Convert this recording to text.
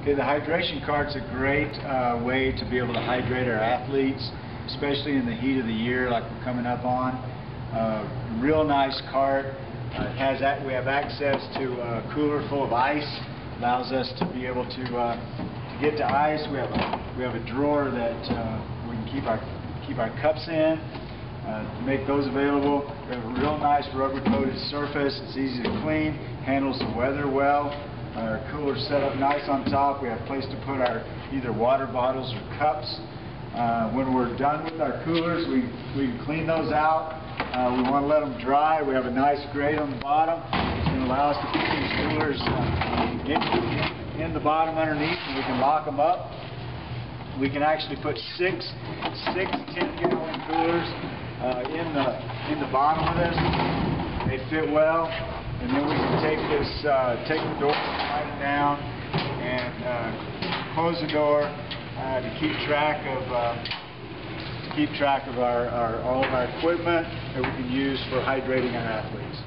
Okay, the hydration cart's a great uh, way to be able to hydrate our athletes, especially in the heat of the year like we're coming up on. Uh, real nice cart. Uh, has that we have access to a cooler full of ice. Allows us to be able to uh, to get to ice. We have a we have a drawer that uh, we can keep our keep our cups in. Uh, make those available, we have a real nice rubber coated surface. It's easy to clean, handles the weather well. Our cooler's set up nice on top. We have a place to put our either water bottles or cups. Uh, when we're done with our coolers, we, we can clean those out. Uh, we want to let them dry. We have a nice grate on the bottom. It's going to allow us to put these coolers uh, in, in the bottom underneath and we can lock them up. We can actually put six, six 10-gallon coolers uh, in the in the bottom of this. They fit well, and then we can take this, uh, take the door, slide it down, and uh, close the door uh, to keep track of uh, to keep track of our, our all of our equipment that we can use for hydrating our athletes.